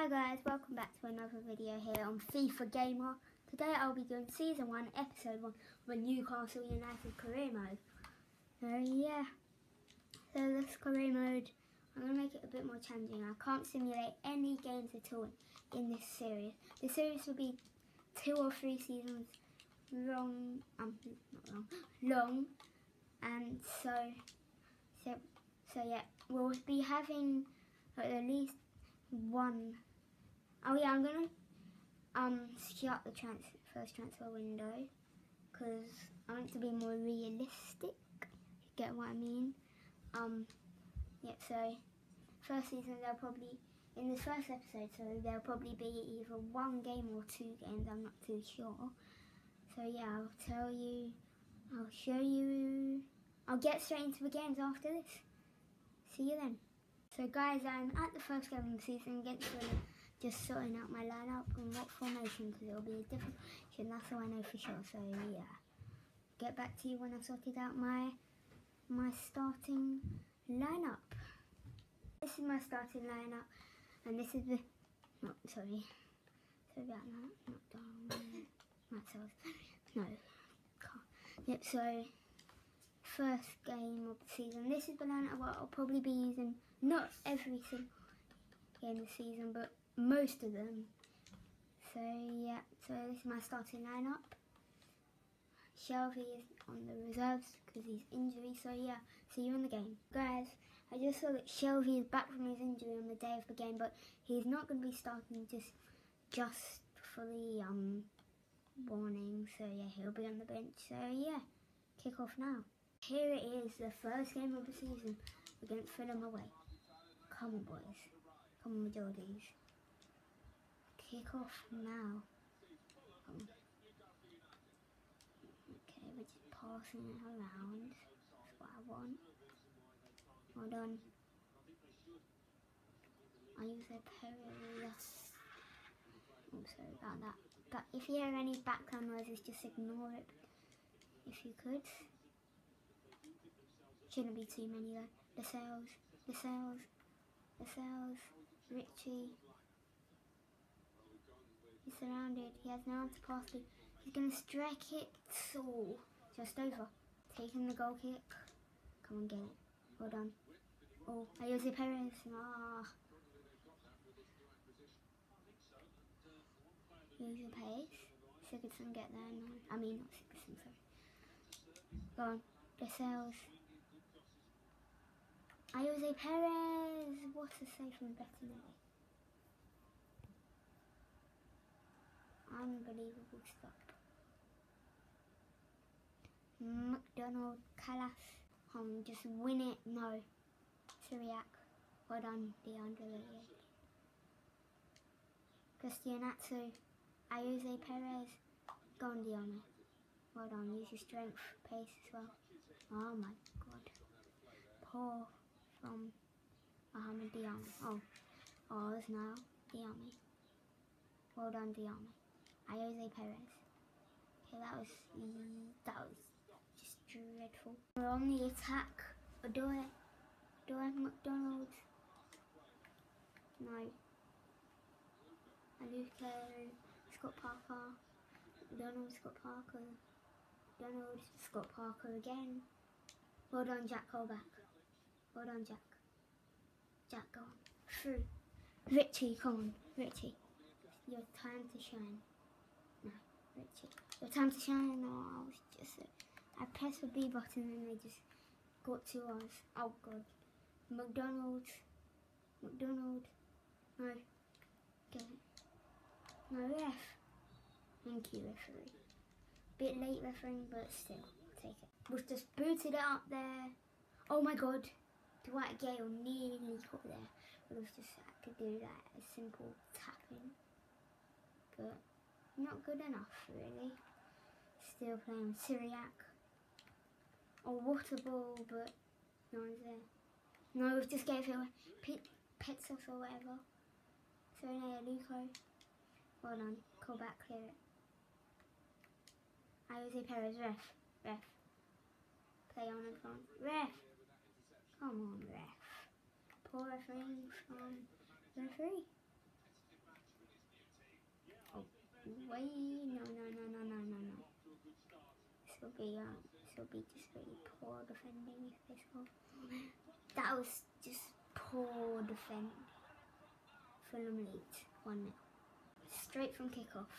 Hi guys, welcome back to another video here on FIFA Gamer. Today I'll be doing Season 1, Episode 1 of a Newcastle United career mode. So yeah, so this career mode, I'm going to make it a bit more challenging. I can't simulate any games at all in this series. The series will be two or three seasons long, um, not long, long, and so, so, so yeah, we'll be having at least one. Oh yeah, I'm gonna um shut the trans first transfer window because I want to be more realistic. Get what I mean? Um, yeah. So first season they'll probably in this first episode, so there'll probably be either one game or two games. I'm not too sure. So yeah, I'll tell you. I'll show you. I'll get straight into the games after this. See you then. So guys, I'm at the first game of the season against just sorting out my lineup and what formation because it'll be a different formation, that's all I know for sure. So yeah, get back to you when I've sorted out my my starting lineup. This is my starting lineup, and this is the no sorry, sorry about that, not down myself. No, can't. Yep. So first game of the season. This is the lineup I'll probably be using not every single game of the season, but most of them. So yeah, so this is my starting lineup. Shelvey is on the reserves because he's injury. So yeah, see you in the game, guys. I just saw that Shelvey is back from his injury on the day of the game, but he's not going to be starting just just for the um warning. So yeah, he'll be on the bench. So yeah, kick off now. Here it is, the first game of the season against Fulham away. Come on, boys. Come on, Geordies. Kick off now. Um, okay, we're just passing it around. That's what I want. Hold on. I use a Perilla. I'm sorry about that. But if you hear any background noises, just ignore it. If you could. Shouldn't be too many though. Lascelles, the sales, the sales. Ritchie. He's surrounded. He has no one to pass to. He's gonna strike it. So just over. Taking the goal kick. Come on, get it. Well done. Oh, Ayoze Perez. Ah. Ayoze Perez. Sigurdsson get there. No. I mean, not Sigurdsson, sorry. Go on. Sales. Ayoze Perez. What a save from Bettinelli. Unbelievable stop. McDonald, Kalas. Um, just win it. No. Cyriac. Well done, DeAndre. Cristianatsu. Ayoze Perez. Go on. Well done. Use your strength, pace as well. Oh my god. Poor from Mohamed Diame. Oh, ours now, Diame. Well done, Diame. Ayoze Perez. Okay, that was that was just dreadful. We're on the attack. Adore, Adore McDonald's. No. And Aluko, Scott Parker. Donald, Scott Parker. Donald, Scott Parker again. Well done, Jack Colback. Well done, Jack. Jack, go on. Through. Ritchie, come on. Ritchie. Your time to shine. Your time to shine. No, I was just... I pressed the B button and they just got to us. Oh, God. McDonald's. McDonald's. No. Get it. No, ref. Thank you, referee. Bit late refereeing, but still, take it. We've just booted it up there. Oh my god. Dwight Gayle nearly got there. It was just had to do that, a simple tapping. But not good enough, really. Still playing Cyriac. Oh, water ball, but no one's there. No, we've just gave him Pit Petsos or whatever. Now Luco. Well done. Colback, clear it. Ayoze Perez, ref. Ref. Play on in front. Ref! Come on, ref. Poor referee from referee. Why? No, no, no, no, no, no, no. This will be, um, this will be just really poor defending if this goal. That was just poor defending. Fulham lead 1 0. Straight from kickoff.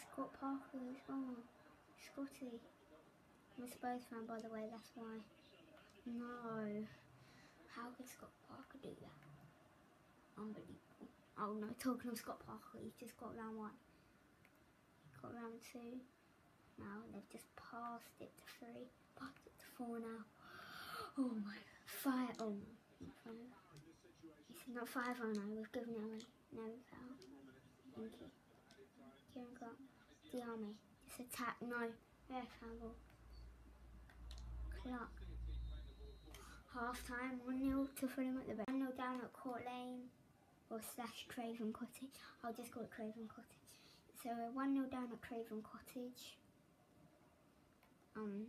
Scott Parker as well. Scotty. Spurs fan, by the way, that's why. No. How could Scott Parker do that? Unbelievable. Oh no, talking of Scott Parker, he's just got round one. Got round two. Now they've just passed it to three. Passed it to four now. Oh my five oh not five. It's not five oh no, we've given it away. No foul. Thank you. Ciaran Clark. The army. Just attack. No. Yeah, foul. Clark. Half time, 1 0 to Fulham at the back. 1 0 down at Court Lane or slash Craven Cottage. I'll just call it Craven Cottage. So we're 1 0 down at Craven Cottage. Um,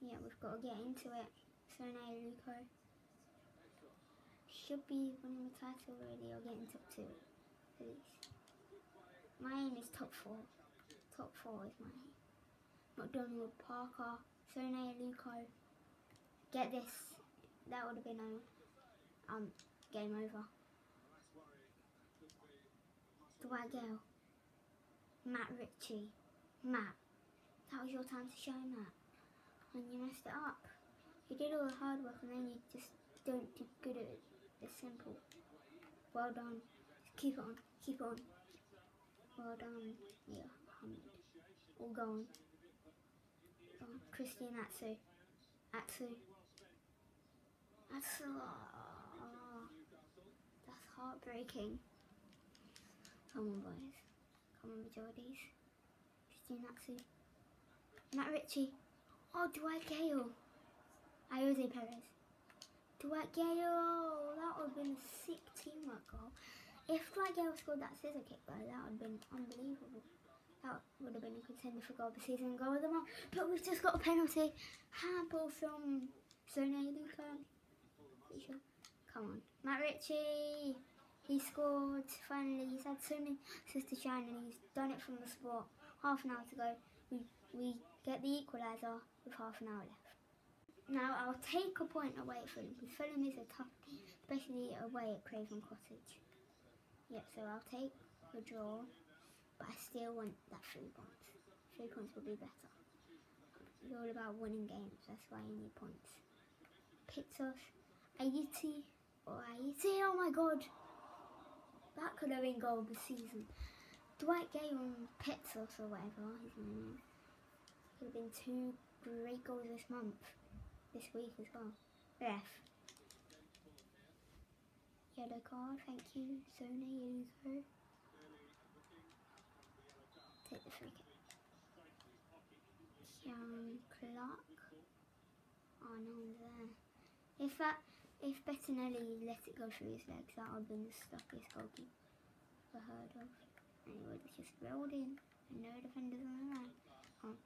yeah, we've got to get into it. Sone Aluko should be winning the title already or getting top two at least. My aim is top four. Top four is my aim. McDonald, Parker, Sone Aluko. Get this. That would have been a um game over. Dwight Gayle. Matt Ritchie. Matt. That was your time to shine, Matt. And you messed it up. You did all the hard work and then you just don't do good at it. It's simple. Well done. Keep on. Keep on. Well done. Yeah, Hamid. All going. Oh, um, Christian Atsu. Atsu. Oh, that's heartbreaking. Come on, boys. Come on, majorities. Christian Atsu. Matt Ritchie. Oh, Dwight Gayle. Ayoze Perez. Dwight Gayle. That would have been a sick teamwork goal. If Dwight Gayle scored that scissor kick, though, that would have been unbelievable. That would have been a contender for goal of the season, goal of the month. But we've just got a penalty. Handball from Sone Aluko. Come on. Matt Ritchie. He scored finally. He's had so many assists to shine and he's done it from the spot. Half an hour to go. We we get the equaliser with half an hour left. Now I'll take a point away at Fulham because Fulham is a tough team, especially away at Craven Cottage. Yep, so I'll take the draw, but I still want that three points. Three points will be better. It's all about winning games, that's why you need points. Pitsos, Ayiti, or Ayiti, oh my god! That could have been goal of the season. Dwight Gayle and Pitsos or whatever his name is. Could have been two great goals this month, this week as well. Ref. Yellow card, thank you. Sone Yuko. Take the free kick. Young Clark. Oh, no there. If that, if Bettinelli let it go through his legs, that would have been the stockiest goalkeeper ever heard of. Would have just rolled in, and no defenders on the line. Oh.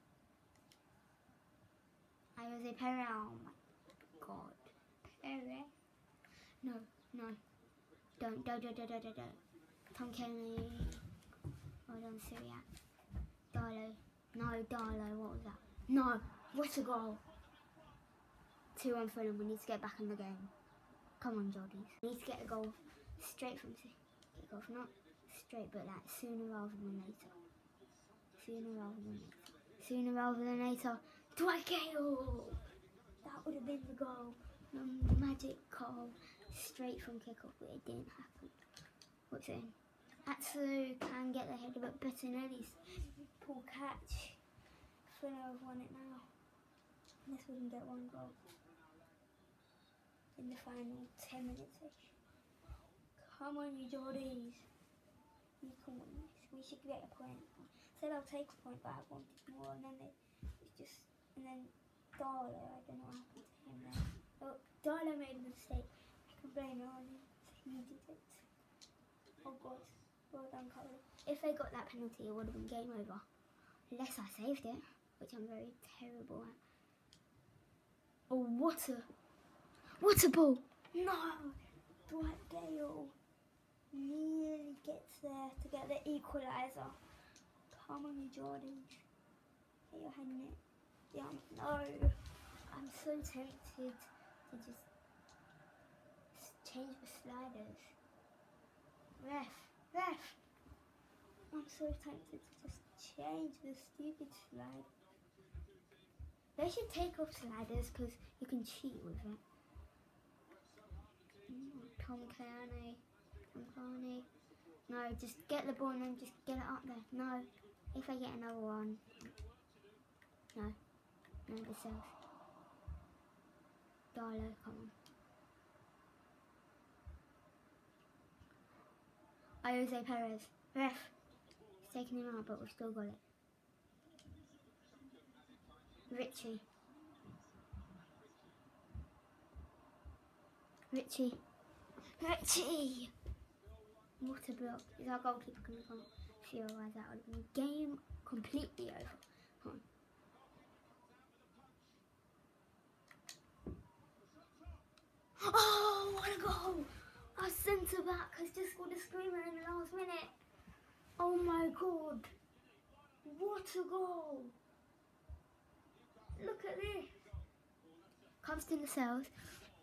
I was a Perez. Oh my god. Perez. No, no. Don't, don't, don't, don't, don't, don't. don't. Tom Kenny. Hold on, Cyriac. Darlow. No, Darlow. What was that? No. What a goal. 2 1 Fulham. We need to get back in the game. Come on, Geordies. We need to get a goal straight from kick off. Not straight, but like sooner rather than later. Sooner rather than later. Sooner rather than later. Dwight Gayle! That would have been the goal. The magic goal. Straight from kickoff, but it didn't happen. What's in? Atsu can get the header, but Bettinelli's poor catch. Fulham have won it now. Unless we can get one goal in the final 10 minutes ish. Come on, you Geordies. You come on, we should get a point. Said I'll take a point, but I wanted more, and then they, it's just, and then Darlow, I don't know what happened to him then. Oh, Darlow made a mistake. I can blame it on him. He did it. Oh God, well done, Cole. If they got that penalty, it would have been game over. Unless I saved it, which I'm very terrible at. Oh, what a, what a ball! No! Dwight Gayle nearly gets there to get the equaliser. Come on, Jordan. Get your hand in it. Yeah, no. I'm so tempted to just change the sliders. Ref, ref. I'm so tempted to just change the stupid slide. They should take off sliders because you can cheat with it. Tom Cairney. No, just get the ball and then just get it up there. No. If I get another one. No. No, the self. Darlow, come on. Ayoze Perez. Ref. He's taking him out, but we've still got it. Ritchie. Ritchie. Ritchie! What a block. Is our goalkeeper from? Sure, otherwise that would have game completely over. Oh, what a goal! Our centre back has just scored a screamer in the last minute. Oh my god! What a goal! Look at this. Comes to Lascelles,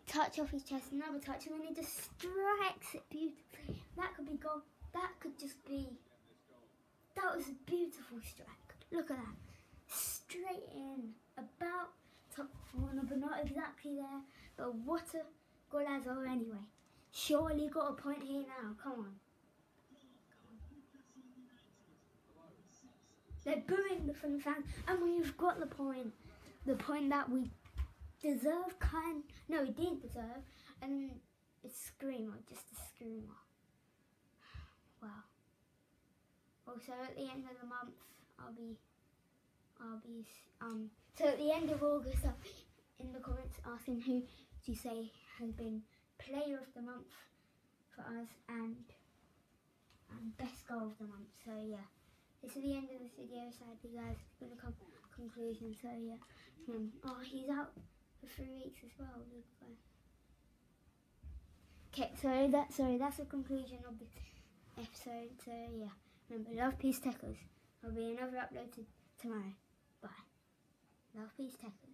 touch off his chest, another touch, and then he just strikes it beautifully. That could be goal. That could just be. That was a beautiful strike. Look at that. Straight in. About top corner, but not exactly there. But what a golazo anyway. Surely got a point here now. Come on. They're booing the the fans, and we've got the point. The point that we deserve, kind. No, he didn't deserve, and it's screamer, just a screamer. Wow. Also, at the end of the month, I'll be, I'll be, um. So at the end of August, I'll be in the comments asking who do you say has been player of the month for us and and best goal of the month. So yeah. This is the end of this video, sadly guys. Gonna come conclusion, so yeah. Um, oh, he's out for three weeks as well. Okay, so that sorry, that's the conclusion of this episode. So yeah, remember, love, peace, techers. There'll be another upload to tomorrow. Bye. Love, peace, techers.